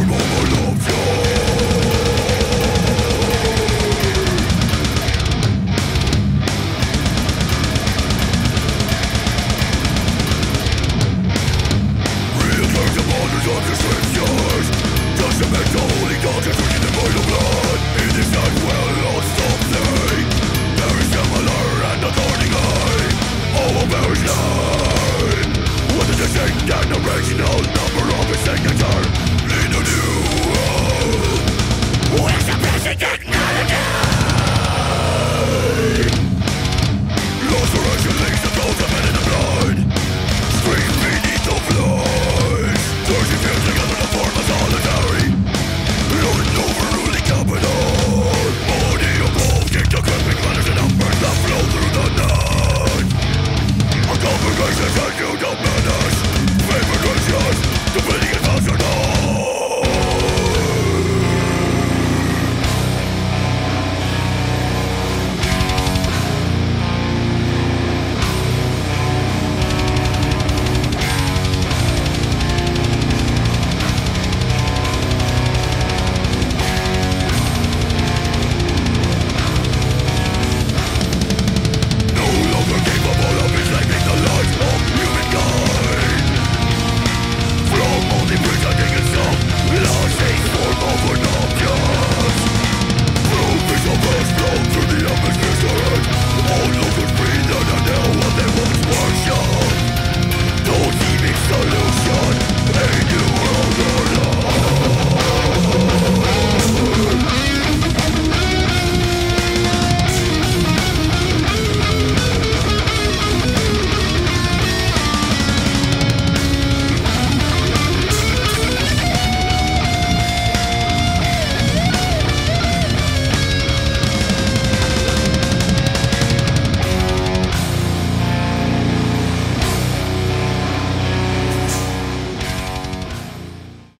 no.